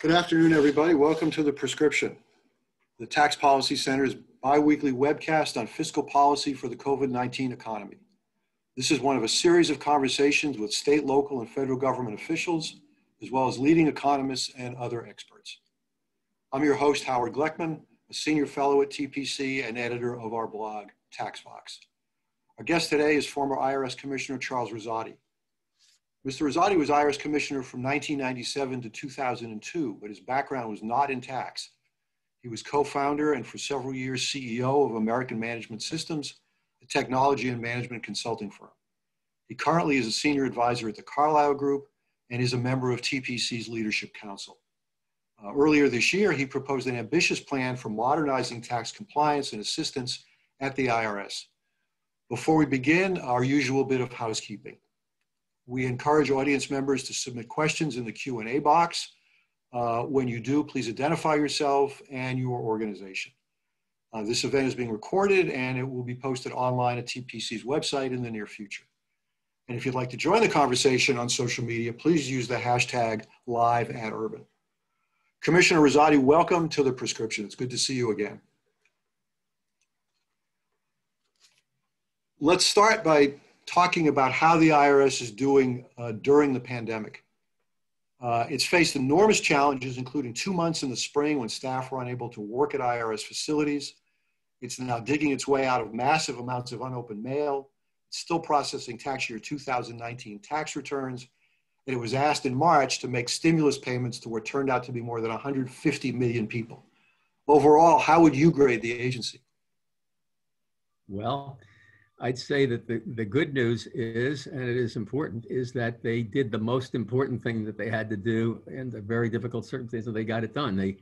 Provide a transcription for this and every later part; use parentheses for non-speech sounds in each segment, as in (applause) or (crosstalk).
Good afternoon, everybody. Welcome to The Prescription, the Tax Policy Center's biweekly webcast on fiscal policy for the COVID-19 economy. This is one of a series of conversations with state, local, and federal government officials, as well as leading economists and other experts. I'm your host, Howard Gleckman, a senior fellow at TPC and editor of our blog, TaxVox. Our guest today is former IRS Commissioner Charles Rossotti. Mr. Rossotti was IRS Commissioner from 1997 to 2002, but his background was not in tax. He was co-founder and for several years CEO of American Management Systems, a technology and management consulting firm. He currently is a senior advisor at the Carlyle Group and is a member of TPC's Leadership Council. Uh, earlier this year, he proposed an ambitious plan for modernizing tax compliance and assistance at the IRS. Before we begin, our usual bit of housekeeping. We encourage audience members to submit questions in the Q&A box. Uh, when you do, please identify yourself and your organization. Uh, this event is being recorded and it will be posted online at TPC's website in the near future. And if you'd like to join the conversation on social media, please use the hashtag live at urban. Commissioner Rossotti, welcome to the prescription. It's good to see you again. Let's start by talking about how the IRS is doing uh, during the pandemic. Uh, it's faced enormous challenges, including two months in the spring when staff were unable to work at IRS facilities. It's now digging its way out of massive amounts of unopened mail. It's still processing tax year 2019 tax returns. And it was asked in March to make stimulus payments to what turned out to be more than 150 million people. Overall, how would you grade the agency? Well, I'd say that the, the good news is, and it is important, is that they did the most important thing that they had to do in the very difficult circumstances. They got it done. They,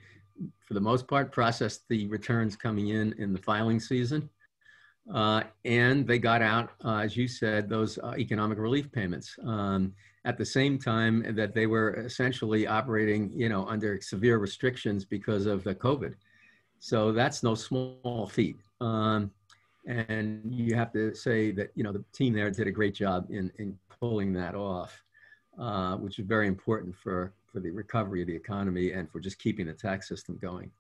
for the most part, processed the returns coming in in the filing season. Uh, and they got out, uh, as you said, those uh, economic relief payments um, at the same time that they were essentially operating, you know, under severe restrictions because of the COVID. So that's no small feat. Um, and you have to say that you know the team there did a great job in in pulling that off, uh, which is very important for for the recovery of the economy and for just keeping the tax system going.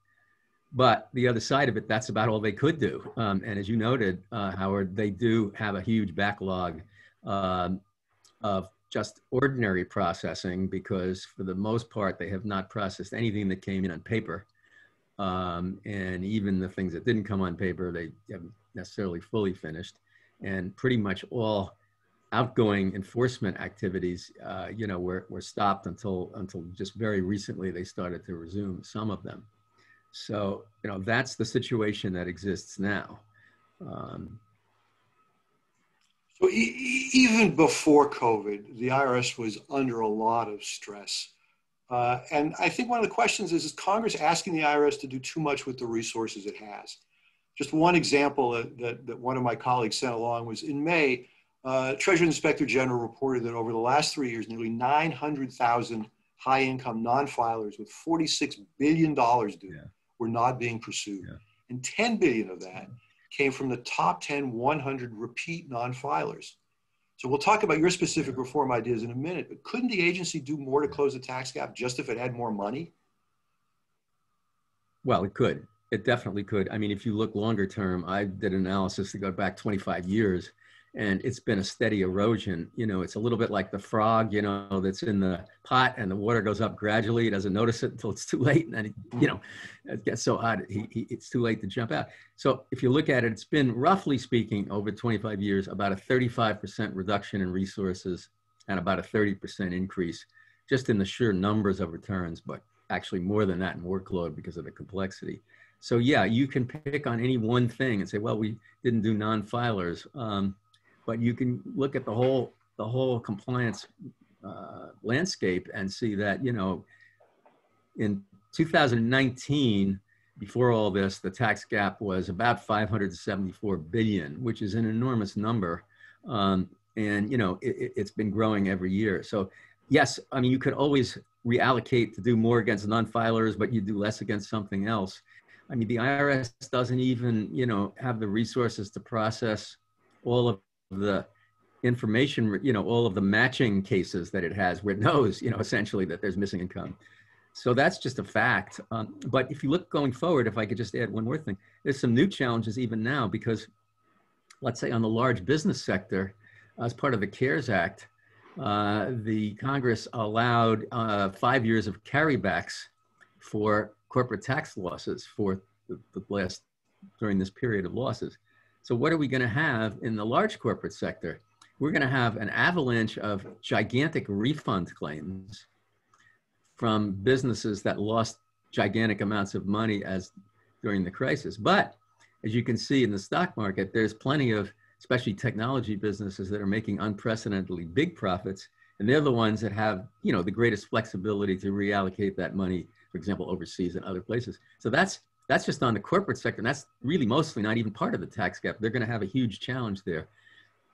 But the other side of it, that's about all they could do. Um, and as you noted, uh, Howard, they do have a huge backlog um, of just ordinary processing because for the most part, they have not processed anything that came in on paper. Um, and even the things that didn't come on paper, they haven't necessarily fully finished, and pretty much all outgoing enforcement activities, uh, you know, were, were stopped until until just very recently they started to resume some of them. So you know that's the situation that exists now. Um, so e even before COVID, the IRS was under a lot of stress. Uh, and I think one of the questions is, is Congress asking the IRS to do too much with the resources it has? Just one example that, that, that one of my colleagues sent along was in May, uh, Treasury Inspector General reported that over the last three years, nearly 900,000 high income non filers with $46 billion due yeah. were not being pursued. Yeah. And 10 billion of that came from the top 10 100 repeat non filers. So we'll talk about your specific reform ideas in a minute, but couldn't the agency do more to close the tax gap just if it had more money? Well, it could. It definitely could. I mean, if you look longer term, I did an analysis that go back 25 years and it's been a steady erosion. You know, it's a little bit like the frog, you know, that's in the pot and the water goes up gradually. He doesn't notice it until it's too late. And then, you know, it gets so hot, he, he, it's too late to jump out. So if you look at it, it's been roughly speaking over 25 years, about a 35% reduction in resources and about a 30% increase just in the sheer numbers of returns, but actually more than that in workload because of the complexity. So yeah, you can pick on any one thing and say, well, we didn't do non-filers, um, but you can look at the whole the whole compliance uh, landscape and see that you know in 2019 before all this the tax gap was about 574 billion which is an enormous number. Um, and you know it, it's been growing every year. So yes i mean you could always reallocate to do more against non-filers but you do less against something else. I mean, the IRS doesn't even, you know, have the resources to process all of the information, you know, all of the matching cases that it has where it knows, you know, essentially that there's missing income. so that's just a fact. Um, but if you look going forward, if I could just add one more thing, there's some new challenges even now because, let's say, on the large business sector, as part of the CARES Act, uh, the Congress allowed uh, five years of carrybacks for corporate tax losses for the, the last during this period of losses. So what are we going to have in the large corporate sector? We're going to have an avalanche of gigantic refund claims from businesses that lost gigantic amounts of money as during the crisis. But as you can see in the stock market, there's plenty of especially technology businesses that are making unprecedentedly big profits and they're the ones that have you know the greatest flexibility to reallocate that money for example overseas and other places so that's that's just on the corporate sector and that's really mostly not even part of the tax gap they're going to have a huge challenge there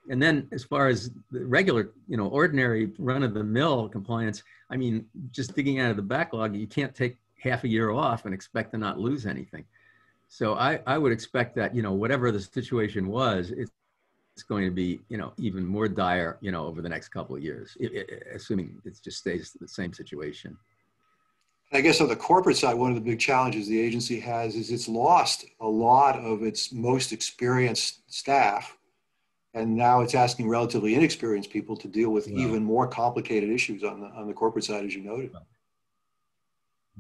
and then as far as the regular, you know, ordinary run of the mill compliance, I mean, just digging out of the backlog, you can't take half a year off and expect to not lose anything. So I, I would expect that, you know, whatever the situation was, it's, it's going to be, you know, even more dire, you know, over the next couple of years, it, it, assuming it just stays the same situation. I guess on the corporate side, one of the big challenges the agency has is it's lost a lot of its most experienced staff and now it's asking relatively inexperienced people to deal with wow. even more complicated issues on the on the corporate side, as you noted.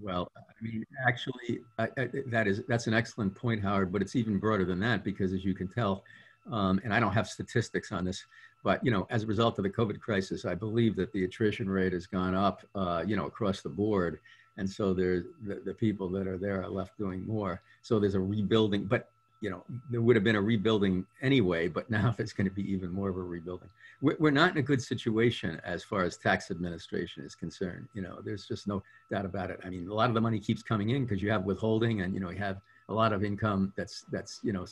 Well, I mean, actually, I, I, that is that's an excellent point, Howard. But it's even broader than that because, as you can tell, um, and I don't have statistics on this, but you know, as a result of the COVID crisis, I believe that the attrition rate has gone up, uh, you know, across the board, and so there's the, the people that are there are left doing more. So there's a rebuilding, but you know, there would have been a rebuilding anyway, but now (laughs) it's going to be even more of a rebuilding. We're not in a good situation as far as tax administration is concerned. You know, there's just no doubt about it. I mean, a lot of the money keeps coming in because you have withholding and, you know, you have a lot of income that's, that's you know,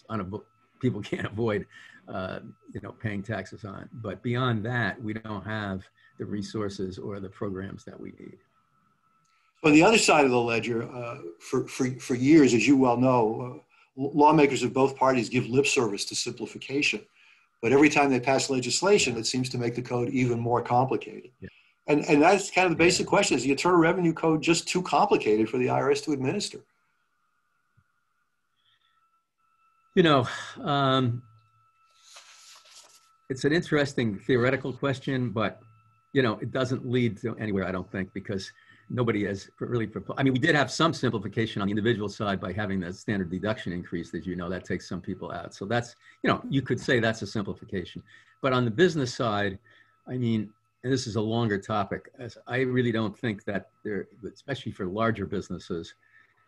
people (laughs) can't avoid, uh, you know, paying taxes on. But beyond that, we don't have the resources or the programs that we need. On the other side of the ledger, uh, for, for, for years, as you well know, uh, lawmakers of both parties give lip service to simplification. But every time they pass legislation, it seems to make the code even more complicated. Yeah. And, and that's kind of the basic question is the Internal Revenue Code just too complicated for the IRS to administer? You know, um, it's an interesting theoretical question, but, you know, it doesn't lead to anywhere, I don't think, because nobody has really proposed. I mean, we did have some simplification on the individual side by having the standard deduction increase. As you know, that takes some people out. So that's, you know, you could say that's a simplification. But on the business side, I mean, and this is a longer topic, I really don't think that there, especially for larger businesses,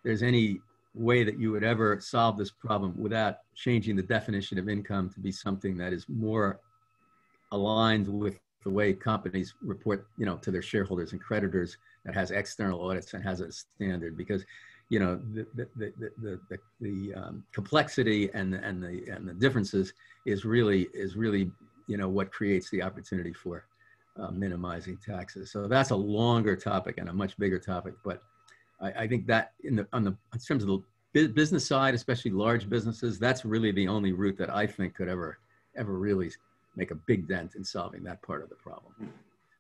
there's any way that you would ever solve this problem without changing the definition of income to be something that is more aligned with the way companies report, you know, to their shareholders and creditors that has external audits and has a standard because, you know, the the the the, the, the um, complexity and the, and the and the differences is really is really you know what creates the opportunity for uh, minimizing taxes. So that's a longer topic and a much bigger topic, but I, I think that in the on the in terms of the business side, especially large businesses, that's really the only route that I think could ever ever really make a big dent in solving that part of the problem.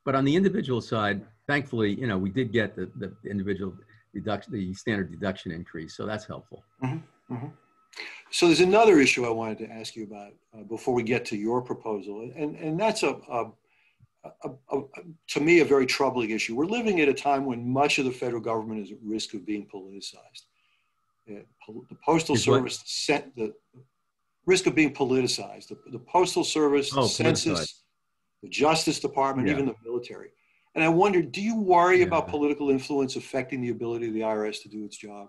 But on the individual side, thankfully, you know, we did get the, the individual deduction, the standard deduction increase. So that's helpful. Mm-hmm, mm-hmm. So there's another issue I wanted to ask you about uh, before we get to your proposal. And, and that's a, a, a, a, to me, a very troubling issue. We're living at a time when much of the federal government is at risk of being politicized. Uh, the Postal is Service what? sent the risk of being politicized. The, the Postal Service, oh, the Census, the Justice Department, yeah. even the military. And I wonder, do you worry yeah. about political influence affecting the ability of the IRS to do its job?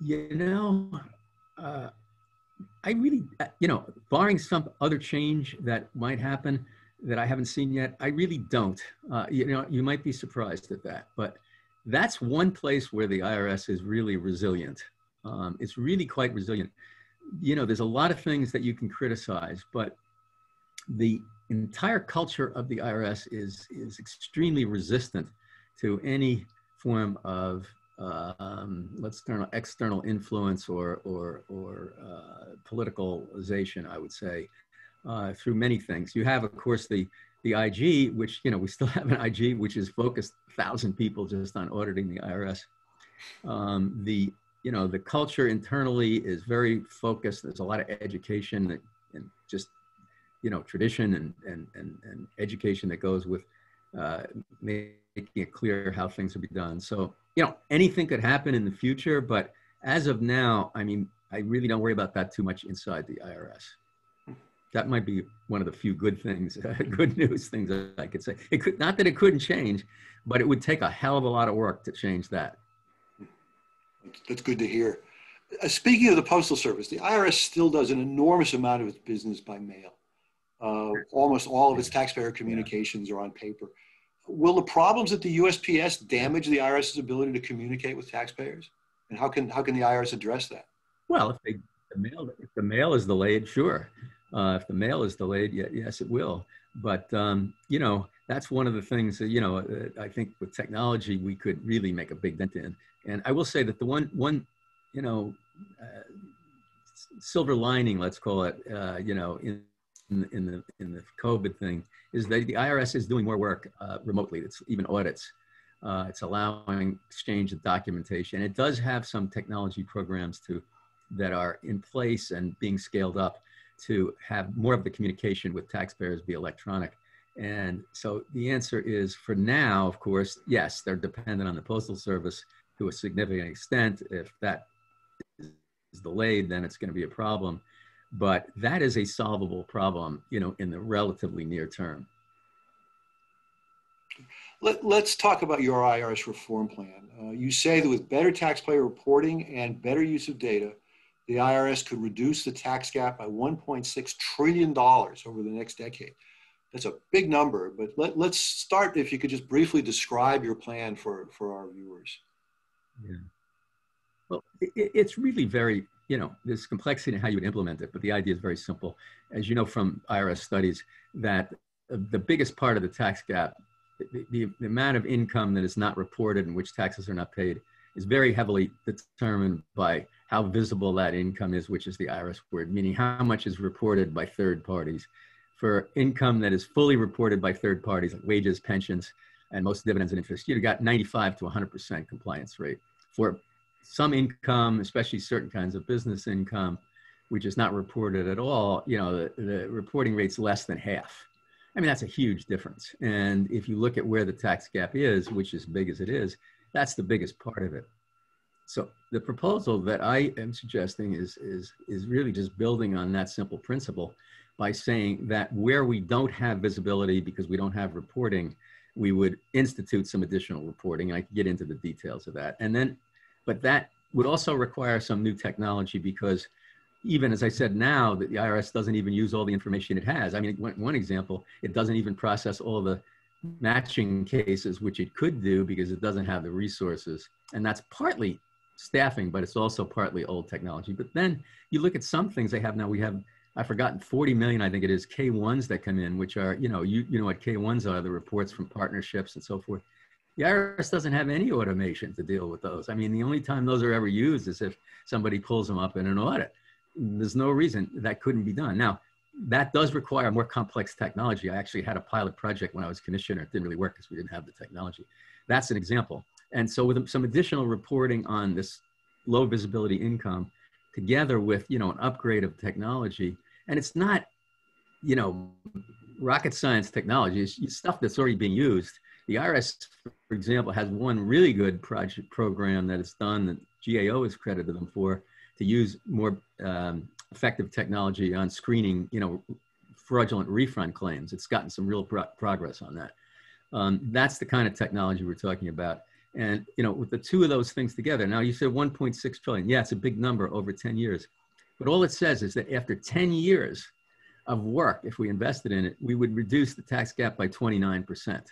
You know, uh, I really, you know, barring some other change that might happen that I haven't seen yet, I really don't. Uh, you know, you might be surprised at that, but that's one place where the IRS is really resilient. Um, it's really quite resilient. You know, there's a lot of things that you can criticize, but the entire culture of the IRS is, is extremely resistant to any form of um, let's turn external influence or, or, or uh, politicalization, I would say, uh, through many things. You have, of course, the, the IG, which, you know, we still (laughs) have an IG, which is focused thousand people just on auditing the IRS. Um, the, you know, the culture internally is very focused. There's a lot of education and just, you know, tradition and, and, and, and education that goes with uh, making it clear how things will be done. So, you know, anything could happen in the future, but as of now, I mean, I really don't worry about that too much inside the IRS that might be one of the few good things, uh, (laughs) good news things I could say. It could not that it couldn't change, but it would take a hell of a lot of work to change that. That's good to hear. Uh, speaking of the Postal Service, the IRS still does an enormous amount of its business by mail. Uh, almost all of its taxpayer communications are on paper. Will the problems at the USPS damage the IRS's ability to communicate with taxpayers? And how can, how can the IRS address that? Well, if, they, the, mail, if the mail is delayed, sure. Uh, if the mail is delayed, yeah, yes, it will. But um, you know, that's one of the things that you know. I think with technology, we could really make a big dent in. And I will say that the one one, you know, uh, silver lining, let's call it, uh, you know, in, in in the in the COVID thing, is that the IRS is doing more work uh, remotely. It's even audits. Uh, it's allowing exchange of documentation. It does have some technology programs to that are in place and being scaled up to have more of the communication with taxpayers be electronic. And so the answer is for now, of course, yes, they're dependent on the Postal Service to a significant extent. If that is delayed, then it's going to be a problem. But that is a solvable problem, you know, in the relatively near term. Let, us talk about your IRS reform plan. Uh, you say that with better taxpayer reporting and better use of data, the IRS could reduce the tax gap by $1.6 trillion over the next decade. That's a big number, but let, let's start if you could just briefly describe your plan for, for our viewers. Yeah. Well, it, it's really very, you know, there's complexity in how you would implement it, but the idea is very simple. As you know from IRS studies, that the biggest part of the tax gap, the, the, the amount of income that is not reported and which taxes are not paid, is very heavily determined by how visible that income is, which is the IRS word, meaning how much is reported by third parties. For income that is fully reported by third parties, like wages, pensions, and most dividends and interest, you've got 95 to 100% compliance rate. For some income, especially certain kinds of business income, which is not reported at all, you know, the, the reporting rate's less than half. I mean, that's a huge difference. And if you look at where the tax gap is, which is big as it is, that's the biggest part of it. So the proposal that I am suggesting is, is, is really just building on that simple principle by saying that where we don't have visibility because we don't have reporting, we would institute some additional reporting. I can get into the details of that. And then, but that would also require some new technology because even as I said now that the IRS doesn't even use all the information it has. I mean, one, one example, it doesn't even process all the matching cases, which it could do because it doesn't have the resources. And that's partly staffing, but it's also partly old technology. But then you look at some things they have now. We have, I've forgotten, 40 million, I think it is, K1s that come in, which are, you know, you, you know what K1s are, the reports from partnerships and so forth. The IRS doesn't have any automation to deal with those. I mean, the only time those are ever used is if somebody pulls them up in an audit. There's no reason that couldn't be done. Now, that does require more complex technology. I actually had a pilot project when I was commissioner. It didn't really work because we didn't have the technology. That's an example. And so with some additional reporting on this low visibility income together with, you know, an upgrade of technology, and it's not, you know, rocket science technology, it's stuff that's already being used. The IRS, for example, has one really good project program that it's done that GAO has credited them for to use more um, effective technology on screening, you know, fraudulent refund claims. It's gotten some real pro progress on that. Um, that's the kind of technology we're talking about. And, you know, with the two of those things together, now you said 1.6 trillion. Yeah, it's a big number over 10 years. But all it says is that after 10 years of work, if we invested in it, we would reduce the tax gap by 29%,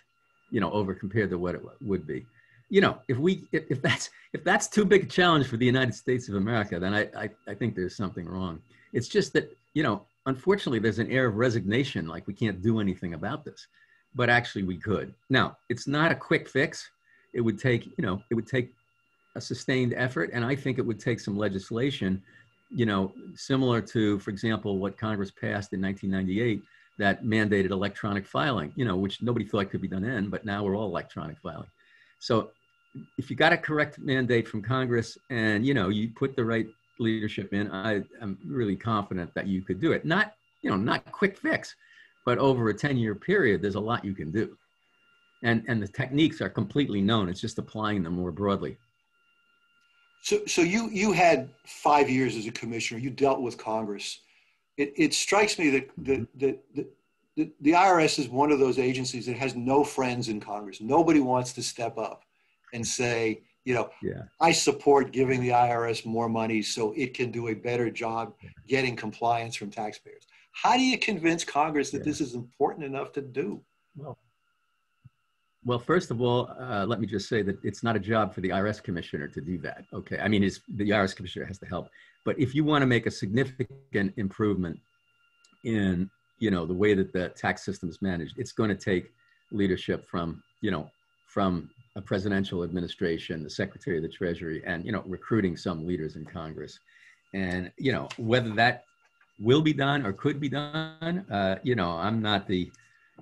you know, over compared to what it would be. You know, if we, if, if that's, if that's too big a challenge for the United States of America, then I, I, I think there's something wrong. It's just that, you know, unfortunately, there's an air of resignation, like we can't do anything about this, but actually we could. Now, it's not a quick fix it would take, you know, it would take a sustained effort. And I think it would take some legislation, you know, similar to, for example, what Congress passed in 1998 that mandated electronic filing, you know, which nobody thought could be done then, but now we're all electronic filing. So if you got a correct mandate from Congress and, you know, you put the right leadership in, I, am really confident that you could do it. Not, you know, not quick fix, but over a 10 year period, there's a lot you can do. And, and the techniques are completely known. It's just applying them more broadly. So, so you, you had five years as a commissioner, you dealt with Congress. It, it strikes me that, that, mm-hmm. that, that the, the IRS is one of those agencies that has no friends in Congress. Nobody wants to step up and say, you know, yeah. I support giving the IRS more money so it can do a better job getting compliance from taxpayers. How do you convince Congress that yeah. this is important enough to do? Well, well, first of all, uh, let me just say that it's not a job for the IRS commissioner to do that. Okay, I mean, the IRS commissioner has to help. But if you want to make a significant improvement in, you know, the way that the tax system is managed, it's going to take leadership from, you know, from a presidential administration, the Secretary of the Treasury, and you know, recruiting some leaders in Congress. And you know, whether that will be done or could be done, uh, you know, I'm not the,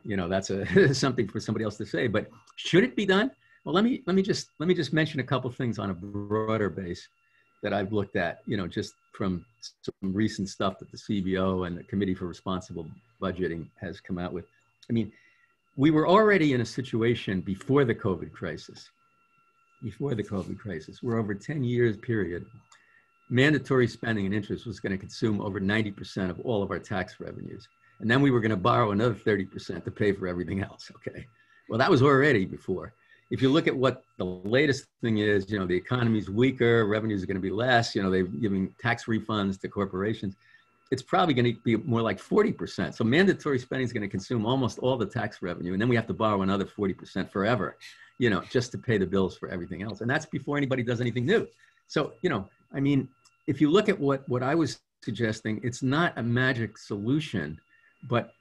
you know, that's a (laughs) something for somebody else to say. But should it be done? Well, let me let me just let me just mention a couple things on a broader base that I've looked at. You know, just from some recent stuff that the CBO and the Committee for Responsible Budgeting has come out with. I mean, we were already in a situation before the COVID crisis. Before the COVID crisis, we're over 10 years period. Mandatory spending and interest was going to consume over 90% of all of our tax revenues. And then we were going to borrow another 30% to pay for everything else. Okay. Well, that was already before. If you look at what the latest thing is, you know, the economy's weaker, revenues are going to be less, you know, they're giving tax refunds to corporations it's probably going to be more like 40%. So mandatory spending is going to consume almost all the tax revenue. And then we have to borrow another 40% forever, you know, just to pay the bills for everything else. And that's before anybody does anything new. So, you know, I mean, if you look at what, what I was suggesting, it's not a magic solution, but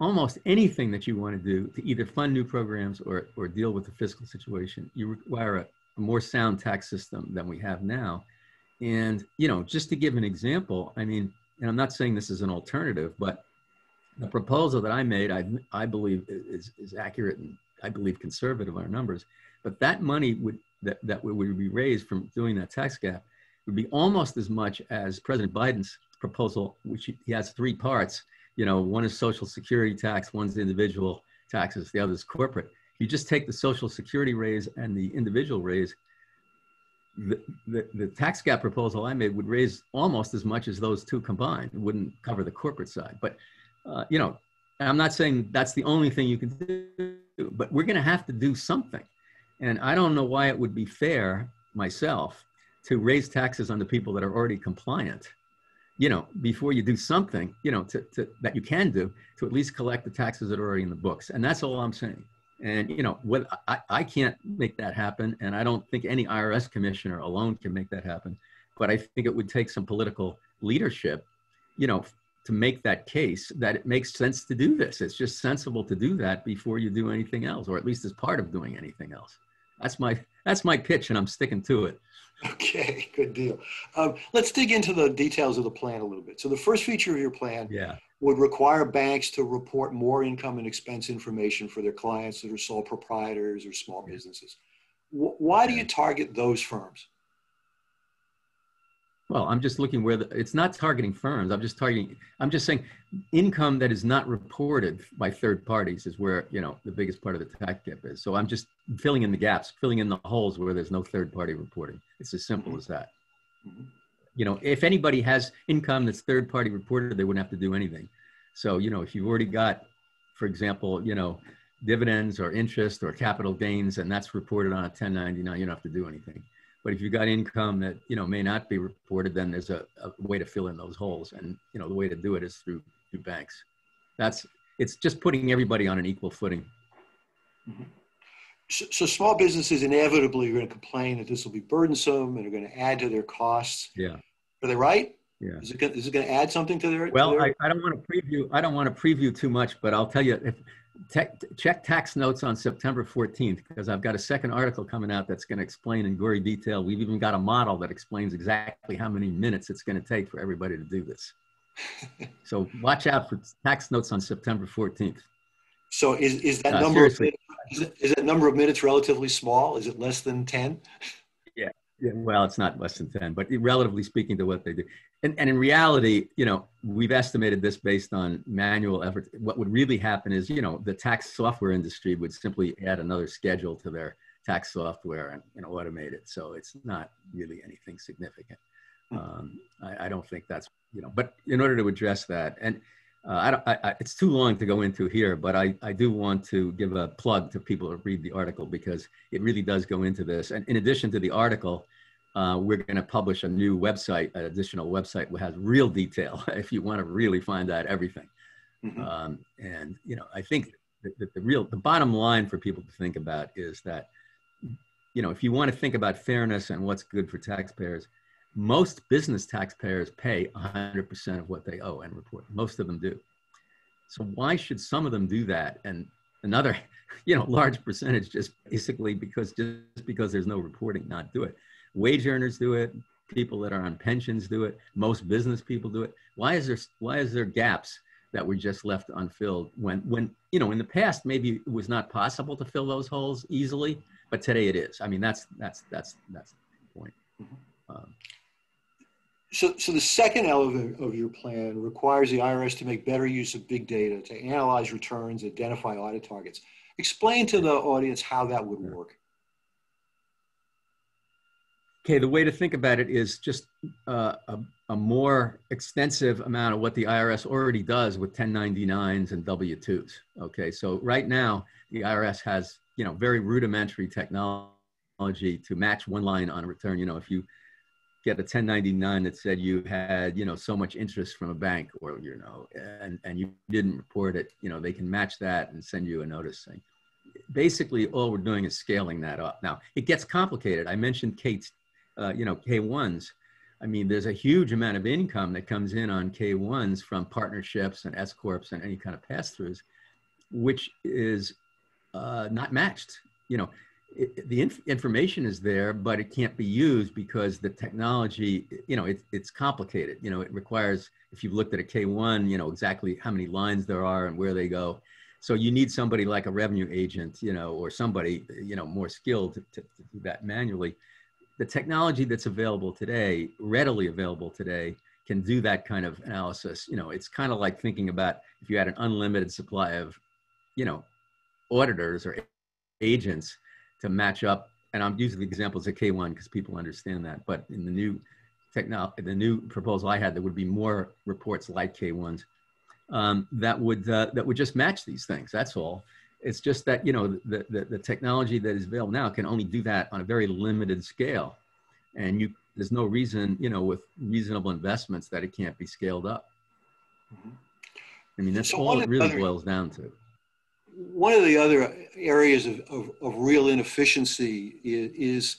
almost anything that you want to do to either fund new programs or, or deal with the fiscal situation, you require a, a more sound tax system than we have now. And, you know, just to give an example, I mean, and I'm not saying this is an alternative, but the proposal that I made, I, I believe is, is accurate and I believe conservative on our numbers, but that money would, that, that would be raised from doing that tax gap would be almost as much as President Biden's proposal, which he has three parts. You know, one is social security tax, one's individual taxes, the other is corporate. You just take the social security raise and the individual raise, the, the, the, tax gap proposal I made would raise almost as much as those two combined. It wouldn't cover the corporate side. But, uh, you know, I'm not saying that's the only thing you can do, but we're going to have to do something. And I don't know why it would be fair myself to raise taxes on the people that are already compliant, you know, before you do something, you know, to, to, that you can do to at least collect the taxes that are already in the books. And that's all I'm saying. And you know, what I, I can't make that happen, and I don't think any IRS commissioner alone can make that happen. But I think it would take some political leadership, you know, to make that case that it makes sense to do this. It's just sensible to do that before you do anything else, or at least as part of doing anything else. That's my that's my pitch, and I'm sticking to it. Okay, (laughs) good deal. Um, let's dig into the details of the plan a little bit. So the first feature of your plan yeah would require banks to report more income and expense information for their clients that are sole proprietors or small businesses. Why do you target those firms? Well, I'm just looking where the, it's not targeting firms. I'm just targeting, I'm just saying income that is not reported by third parties is where, you know, the biggest part of the tax gap is. So I'm just filling in the gaps, filling in the holes where there's no third party reporting. It's as simple as that. Mm-hmm you know, if anybody has income that's third party reported, they wouldn't have to do anything. So, you know, if you've already got, for example, you know, dividends or interest or capital gains, and that's reported on a 1099, you don't have to do anything. But if you've got income that, you know, may not be reported, then there's a, a way to fill in those holes. And, you know, the way to do it is through, through banks. That's, it's just putting everybody on an equal footing. Mm-hmm. So, so, small businesses inevitably are going to complain that this will be burdensome and are going to add to their costs. Yeah. Are they right? Yeah. Is it, going, it going to add something to their? Well, to their... I, I don't want to preview. I don't want to preview too much, but I'll tell you if te- check tax notes on September 14th because I've got a second article coming out that's going to explain in gory detail. We've even got a model that explains exactly how many minutes it's going to take for everybody to do this. (laughs) so watch out for tax notes on September 14th. So is, is that Uh, number of, is, it- is that number of minutes relatively small? Is it less than 10? Yeah, well, it's not less than 10, but relatively speaking to what they do. And, and in reality, you know, we've estimated this based on manual effort. What would really happen is, you know, the tax software industry would simply add another schedule to their tax software and, and automate it. So it's not really anything significant. Um, I, I don't think that's, you know, but in order to address that, and uh, I don't, I, I, it's too long to go into here, but I, I do want to give a plug to people to read the article because it really does go into this. And in addition to the article, uh, we're going to publish a new website, an additional website that has real detail (laughs) if you want to really find out everything. Mhm. Um, and you know, I think that, that the real, the bottom line for people to think about is that, you know, if you want to think about fairness and what's good for taxpayers, most business taxpayers pay 100% of what they owe and report. Most of them do. So why should some of them do that and another, (laughs) you know, large percentage just basically because just because there's no reporting, not do it? Wage earners do it. People that are on pensions do it. Most business people do it. Why is there why is there gaps that were just left unfilled when when you know in the past maybe it was not possible to fill those holes easily, but today it is. I mean that's that's that's that's the point. Um, So, so the second element of your plan requires the IRS to make better use of big data to analyze returns, identify audit targets. Explain to the audience how that would work. Okay, the way to think about it is just uh, a, a more extensive amount of what the IRS already does with 1099s and W-2s. Okay, so right now the IRS has you know very rudimentary technology to match one line on a return. You know, if you get a 1099 that said you had you know so much interest from a bank or you know and and you didn't report it, you know they can match that and send you a notice saying. Basically, all we're doing is scaling that up. Now it gets complicated. I mentioned Kate's uh, you know, K1s. I mean, there's a huge amount of income that comes in on K1s from partnerships and S corps and any kind of pass-throughs, which is uh, not matched. You know, it, the inf- information is there, but it can't be used because the technology, you know, it, it's complicated. You know, it requires, if you've looked at a K1, you know, exactly how many lines there are and where they go. So you need somebody like a revenue agent, you know, or somebody, you know, more skilled to, to, to do that manually the technology that's available today, readily available today, can do that kind of analysis. You know, it's kind of like thinking about if you had an unlimited supply of, you know, auditors or agents to match up. And I'm using the examples of K1 because people understand that. But in the new technology, the new proposal I had, there would be more reports like K1s um, that would uh, that would just match these things. That's all. It's just that you know the, the, the technology that is available now can only do that on a very limited scale, and you there's no reason you know with reasonable investments that it can't be scaled up. Mhm. I mean that's So all it really boils down to. One of the other areas of, of, of real inefficiency is, is,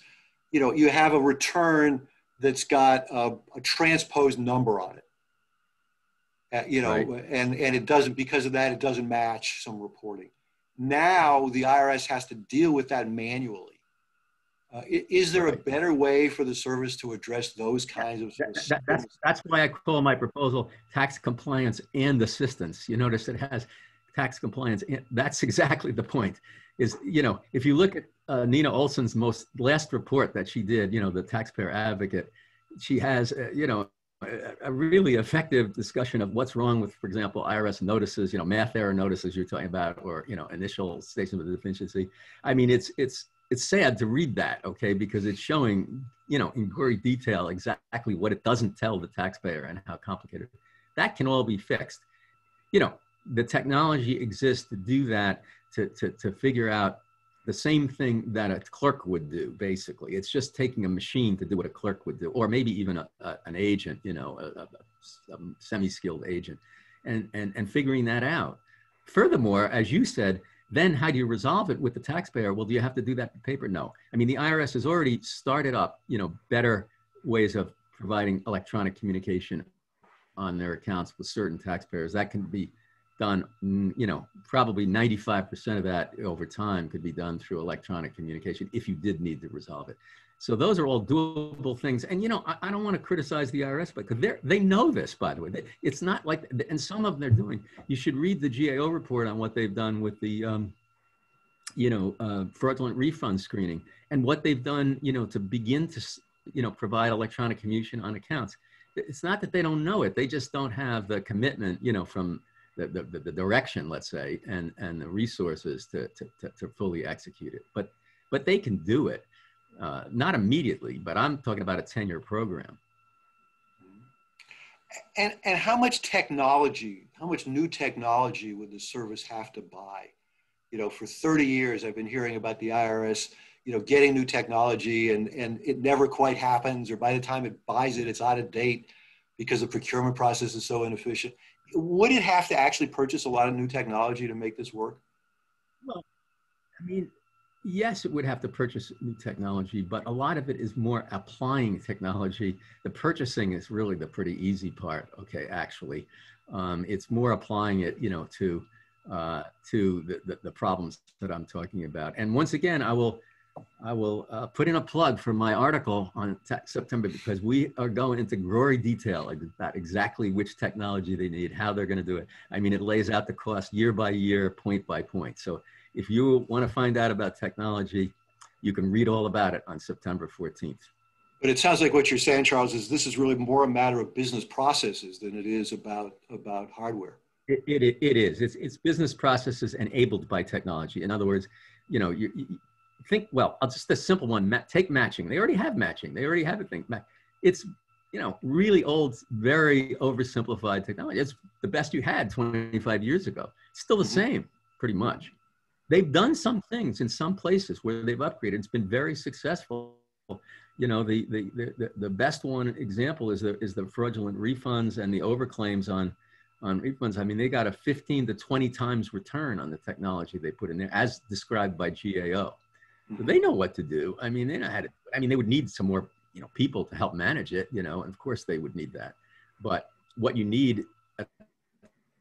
you know, you have a return that's got a, a transposed number on it. Uh, you know, Right. and, and it doesn't, because of that, it doesn't match some reporting. Now the IRS has to deal with that manually. Uh, is there a better way for the service to address those kinds of? That, that- that's, that's why I call my proposal tax compliance and assistance. You notice it has tax compliance. That's (laughs) exactly the point is, you know, if you look at uh, Nina Olson's most last report that she did, you know, the taxpayer advocate, she has, uh, you know, a, a really effective discussion of what's wrong with, for example, IRS notices, you know, math error notices you're talking about, or, you know, initial statement of deficiency. I mean, it's, it's, it's sad to read that, okay, because it's showing, you know, in gory detail exactly what it doesn't tell the taxpayer and how complicated. That can all be fixed. You know, the technology exists to do that, to, to, to figure out the same thing that a clerk would do, basically. It's just taking a machine to do what a clerk would do, or maybe even a, a, an agent, you know, a, a, semi-skilled agent, and, and, and figuring that out. Furthermore, as you said, then how do you resolve it with the taxpayer? Well, do you have to do that paper? No. I mean, the IRS has already started up, you know, better ways of providing electronic communication on their accounts with certain taxpayers. That can be done, mm, you know, probably 95% of that over time could be done through electronic communication if you did need to resolve it. So those are all doable things. And, you know, I, I don't want to criticize the IRS, but they they know this, by the way. It's not like, and some of them they're doing. You should read the GAO report on what they've done with the, um, you know, uh, fraudulent refund screening and what they've done, you know, to begin to, you know, provide electronic communication on accounts. It's not that they don't know it. They just don't have the commitment, you know, from the, the, the direction, let's say, and, and the resources to, to, to, fully execute it. But, but they can do it uh, not immediately, but I'm talking about a 10 year program. And, and how much technology, how much new technology would the service have to buy? You know, for 30 years, I've been hearing about the IRS, you know, getting new technology and, and it never quite happens, or by the time it buys it, it's out of date because the procurement process is so inefficient. Would it have to actually purchase a lot of new technology to make this work? Well, I mean, yes, it would have to purchase new technology, but a lot of it is more applying technology. The purchasing is really the pretty easy part. Okay, actually, um, it's more applying it, you know, to uh, to the, the, the, problems that I'm talking about. And once again, I will I will uh, put in a plug for my article on September because we are going into gory detail about exactly which technology they need, how they're going to do it. I mean, it lays out the cost year by year, point by point. So if you want to find out about technology, you can read all about it on September 14th. But it sounds like what you're saying, Charles, is this is really more a matter of business processes than it is about, about hardware. It, it, it is. It's, it's business processes enabled by technology. In other words, you know, you, you think, well, I'll just a simple one, take matching. They already have matching. They already have a thing. It's, you know, really old, very oversimplified technology. It's the best you had 25 years ago. It's still the mm-hmm. same, pretty much. They've done some things in some places where they've upgraded. It's been very successful. You know, the, the, the, the best one example is the, is the fraudulent refunds and the overclaims on, on refunds. I mean, they got a 15 to 20 times return on the technology they put in there as described by GAO. So they know what to do. I mean, they know how to, I mean, they would need some more, you know, people to help manage it, you know, and of course they would need that. But what you need at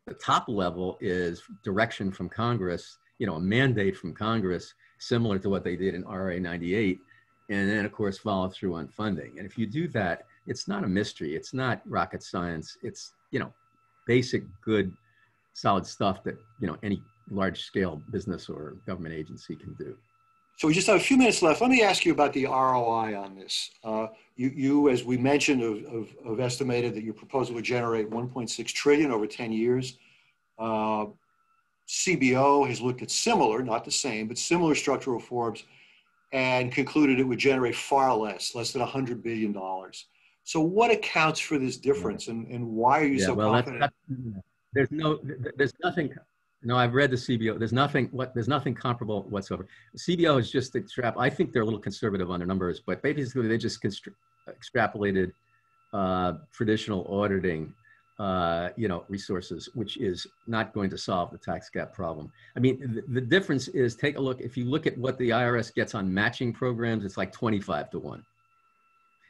the top level is direction from Congress you know, a mandate from Congress similar to what they did in RA 98, and then of course follow through on funding. And if you do that, it's not a mystery. It's not rocket science. It's you know, basic, good, solid stuff that you know any large-scale business or government agency can do. So we just have a few minutes left. Let me ask you about the ROI on this. Uh, you, you, as we mentioned, have, have, estimated that your proposal would generate 1.6 trillion over 10 years. Uh, CBO has looked at similar, not the same, but similar structural reforms and concluded it would generate far less, less than $100 billion. So what accounts for this difference and, and why are you yeah, so well, confident? There's no, there's nothing, no, I've read the CBO. There's nothing, what, there's nothing comparable whatsoever. CBO is just extrap. I think they're a little conservative on their numbers, but basically they just extrapolated uh, traditional auditing uh, you know, resources, which is not going to solve the tax gap problem. I mean, the, the, difference is take a look, if you look at what the IRS gets on matching programs, it's like 25 to one.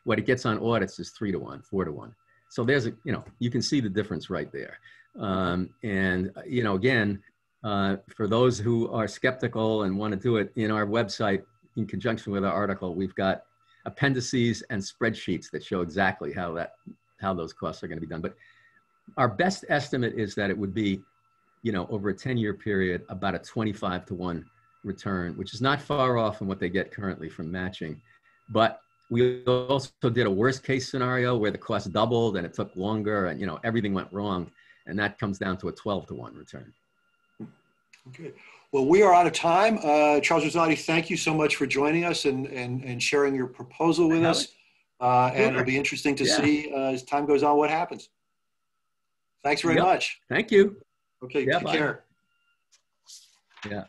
What it gets on audits is three to one, four to one. So there's a, you know, you can see the difference right there. Um, and, you know, again, uh, for those who are skeptical and want to do it in our website, in conjunction with our article, we've got appendices and spreadsheets that show exactly how that, how those costs are going to be done. But our best estimate is that it would be, you know, over a 10 year period, about a 25 to 1 return, which is not far off from what they get currently from matching. But we also did a worst case scenario where the cost doubled and it took longer and, you know, everything went wrong. And that comes down to a 12 to 1 return. Okay. Well, we are out of time. Uh, Charles Rossotti, thank you so much for joining us and, and, and sharing your proposal with us. Uh, and it'll be interesting to yeah. see uh, as time goes on what happens. Thanks very yep. much. Thank you. Okay, yeah, take bye. care. Yeah.